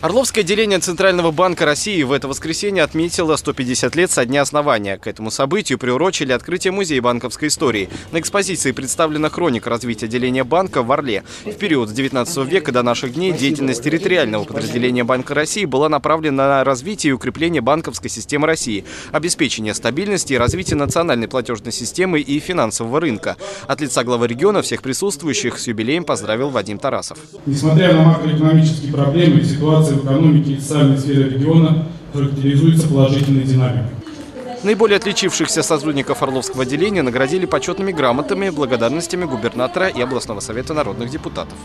Орловское отделение Центрального банка России в это воскресенье отметило 150 лет со дня основания. К этому событию приурочили открытие музея банковской истории. На экспозиции представлена хроника развития отделения банка в Орле. В период с 19 века до наших дней деятельность территориального подразделения Банка России была направлена на развитие и укрепление банковской системы России, обеспечение стабильности и развитие национальной платежной системы и финансового рынка. От лица главы региона всех присутствующих с юбилеем поздравил Вадим Тарасов. Несмотря на макроэкономические проблемы, ситуация в экономике и социальной сфере региона характеризуется положительной динамикой. Наиболее отличившихся сотрудников Орловского отделения наградили почетными грамотами, благодарностями губернатора и областного совета народных депутатов.